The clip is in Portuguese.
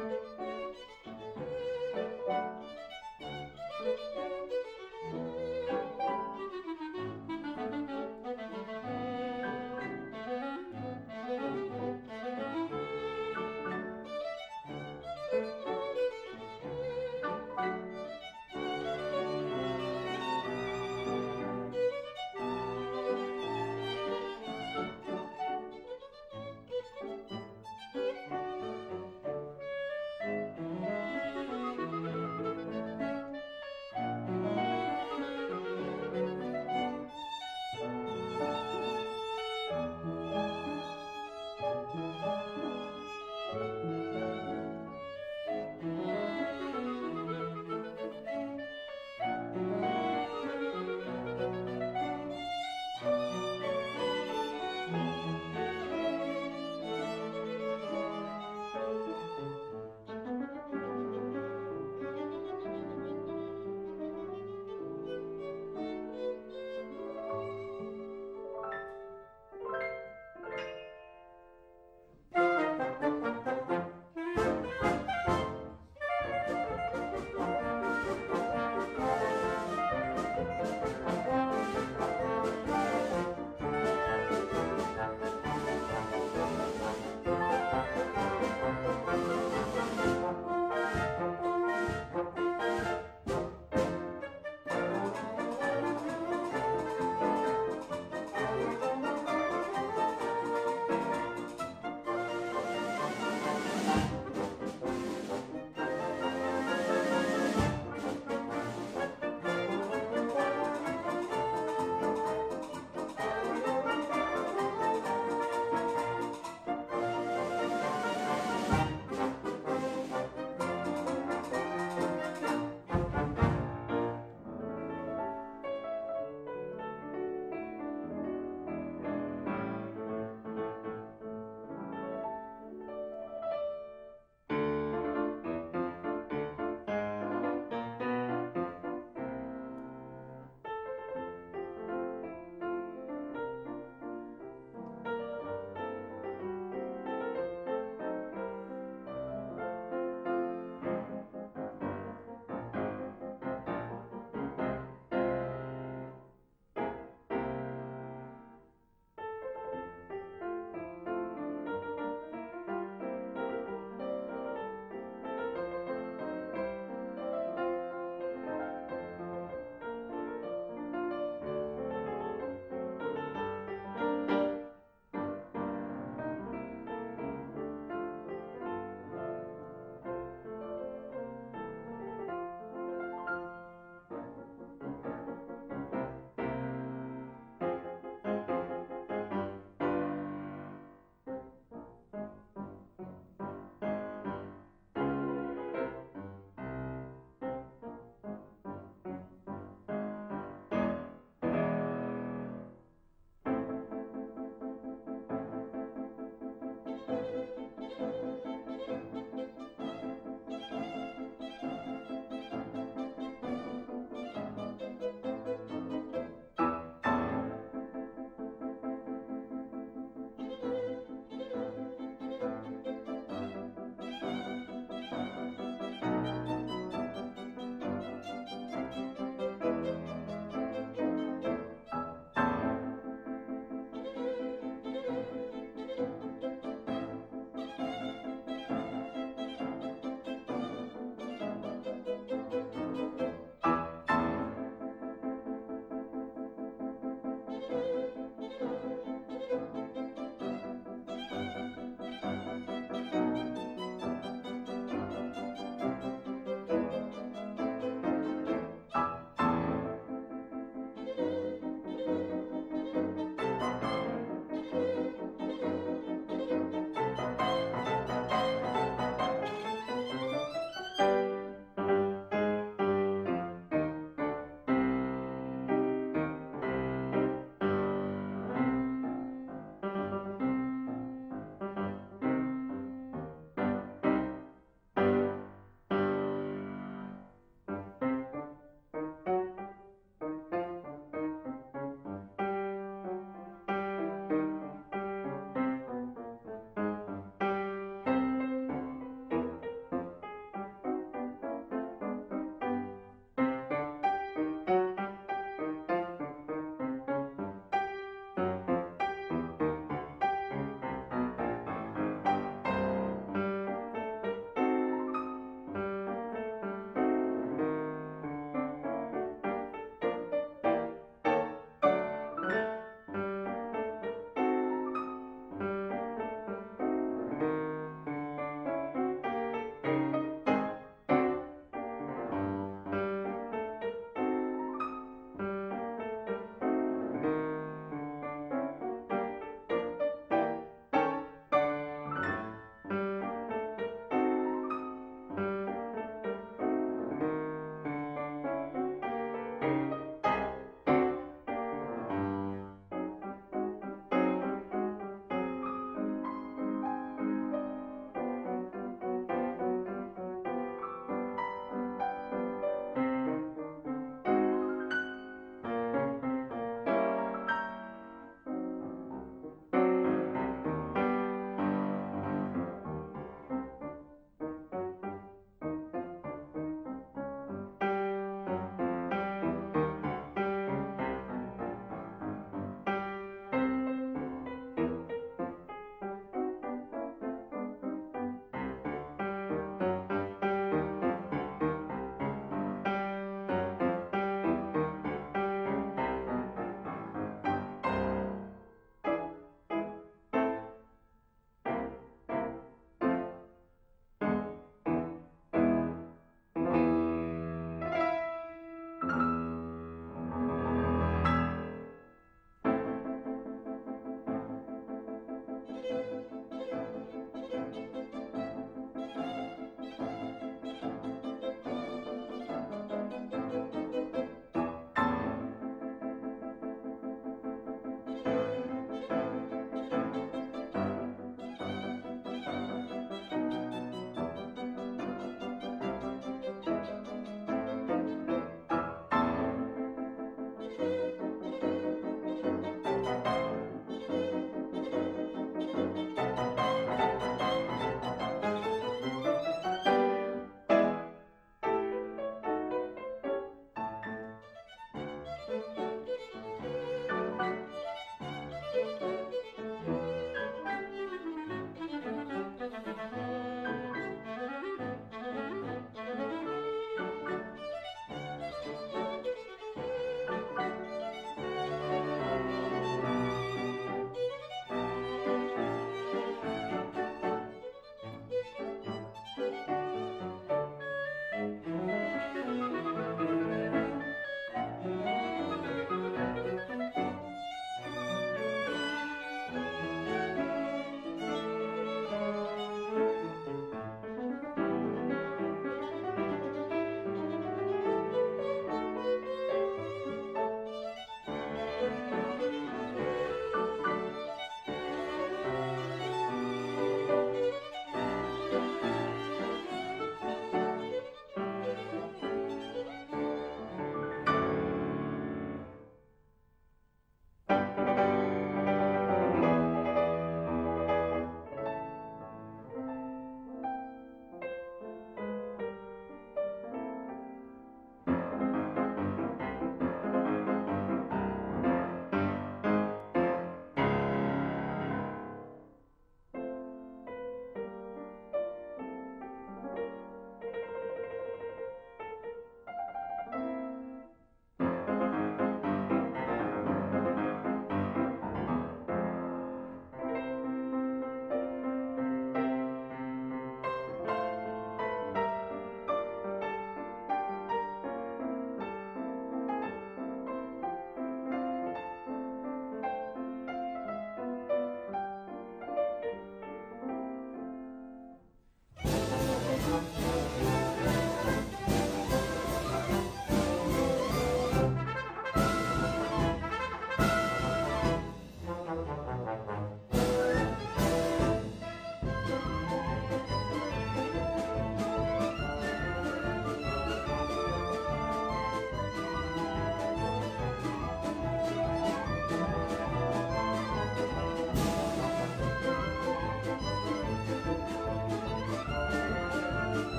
Música